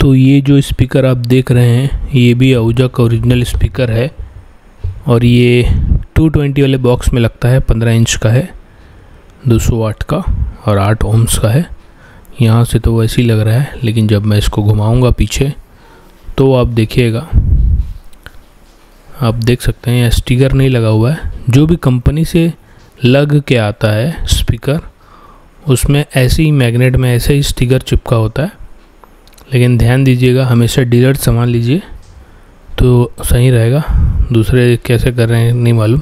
तो ये जो स्पीकर आप देख रहे हैं, ये भी आहूजा का ओरिजिनल स्पीकर है और ये 220 वाले बॉक्स में लगता है 15 इंच का है 200 वाट का और 8 ओम्स का है। यहाँ से तो वैसे ही लग रहा है, लेकिन जब मैं इसको घुमाऊँगा पीछे तो आप देखिएगा, आप देख सकते हैं स्टिकर नहीं लगा हुआ है। जो भी कंपनी से लग के आता है स्पीकर उसमें ऐसे ही मैग्नेट में ऐसे ही स्टिकर चिपका होता है। लेकिन ध्यान दीजिएगा, हमेशा डीलर सामान लीजिए तो सही रहेगा। दूसरे कैसे कर रहे हैं, नहीं मालूम।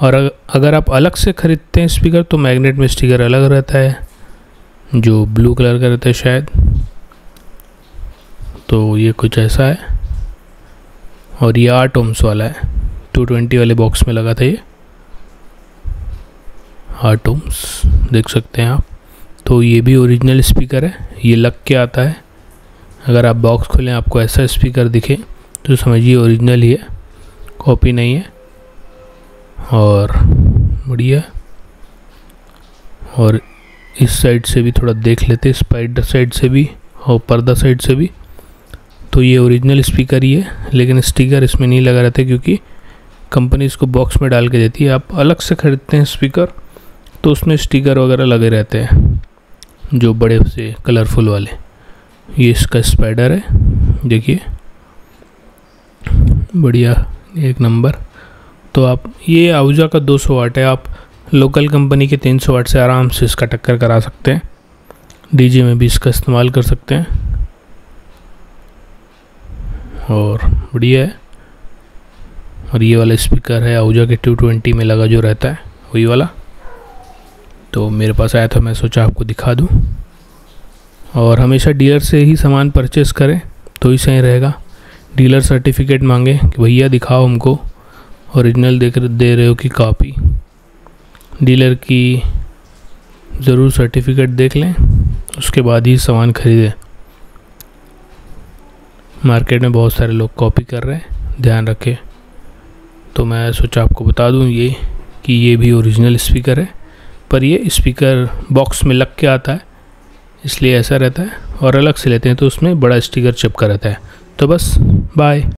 और अगर आप अलग से ख़रीदते हैं स्पीकर तो मैग्नेट में स्टिकर अलग रहता है, जो ब्लू कलर का रहता है शायद। तो ये कुछ ऐसा है। और ये आठ ओम्स वाला है। टू ट्वेंटी वाले बॉक्स में लगा था ये। आठ ओम्स देख सकते हैं आप। तो ये भी ओरिजिनल स्पीकर है। ये लग के आता है। अगर आप बॉक्स खोलें, आपको ऐसा स्पीकर दिखे तो समझिए ओरिजिनल ही है कॉपी नहीं है और बढ़िया। और इस साइड से भी थोड़ा देख लेते स्पाइडर साइड से भी और पर्दा साइड से भी। तो ये ओरिजिनल स्पीकर ही है, लेकिन स्टिकर इसमें नहीं लगा रहता क्योंकि कंपनी इसको बॉक्स में डाल के देती है। आप अलग से ख़रीदते हैं स्पीकर तो उसमें स्टिकर वगैरह लगे रहते हैं, जो बड़े से कलरफुल वाले। ये इसका स्पाइडर है, देखिए। बढ़िया, एक नंबर तो आप, ये आउजा का 200 वाट है, आप लोकल कंपनी के 300 वाट से आराम से इसका टक्कर करा सकते हैं। डीजे में भी इसका इस्तेमाल कर सकते हैं। और बढ़िया है। और ये वाला स्पीकर है आउजा के 220 में लगा जो रहता है, वही वाला। तो मेरे पास आया था, मैं सोचा आपको दिखा दूँ। और हमेशा डीलर से ही सामान परचेस करें तो ही सही रहेगा। डीलर सर्टिफिकेट मांगे कि भैया दिखाओ हमको ओरिजिनल देख दे रहे हो कि कॉपी डीलर की ज़रूर सर्टिफिकेट देख लें, उसके बाद ही सामान ख़रीदें। मार्केट में बहुत सारे लोग कॉपी कर रहे हैं, ध्यान रखें। तो मैं सोचा आपको बता दूँ ये, कि ये भी ओरिजिनल स्पीकर है, पर ये स्पीकर बॉक्स में लग के आता है। इसलिए ऐसा रहता है और अलग से लेते हैं तो उसमें बड़ा स्टिकर चिपका रहता है। तो बस बाय